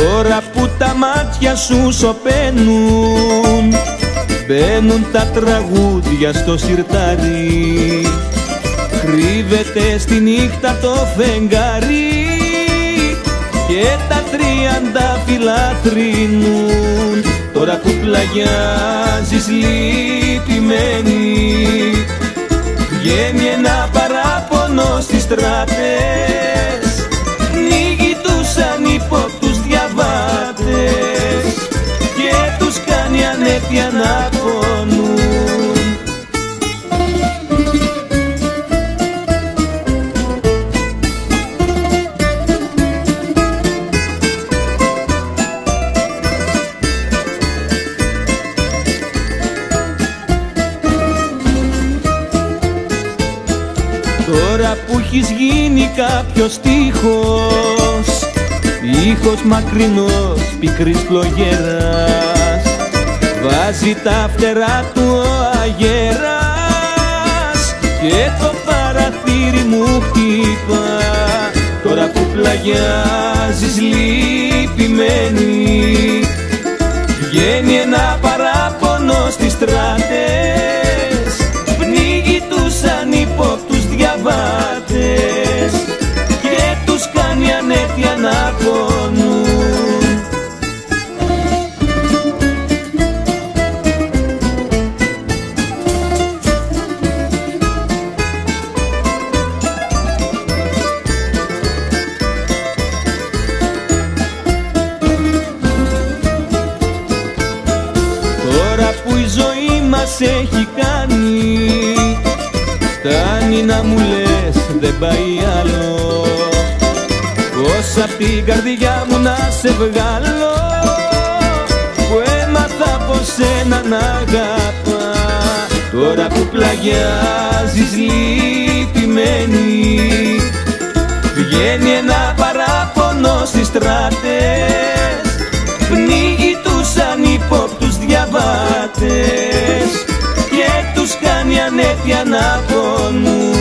Τώρα που τα μάτια σου σωπαίνουν Μπαίνουν τα τραγούδια στο σιρτάρι. Κρύβεται στη νύχτα το φεγγάρι Και τα τρίαντα φιλάτρινουν. Τώρα που πλαγιάζεις λυπημένη Βγαίνει ένα παράπονο στις στράτες Τώρα που έχεις γίνει κάποιος τείχος Ήχος μακρινός πικρής φλογέρας Βάζει τα φτερά του ο αγέρας Και το παραθύρι μου χτύπα. Τώρα που πλαγιάζεις λυπημένη Βγαίνει κάνει ανέτεια να πονούν Τώρα που η ζωή μας έχει κάνει Φτάνει να μου λες δεν πάει άλλο Πώς απ' την καρδιά μου να σε βγάλω Που έμαθα από σένα να αγαπά. Τώρα που πλαγιάζεις λυπημένη Βγαίνει ένα παράπονο στις στράτες Πνίγει τους ανυπόπτους διαβάτες Και τους κάνει ανέτεια να πονούν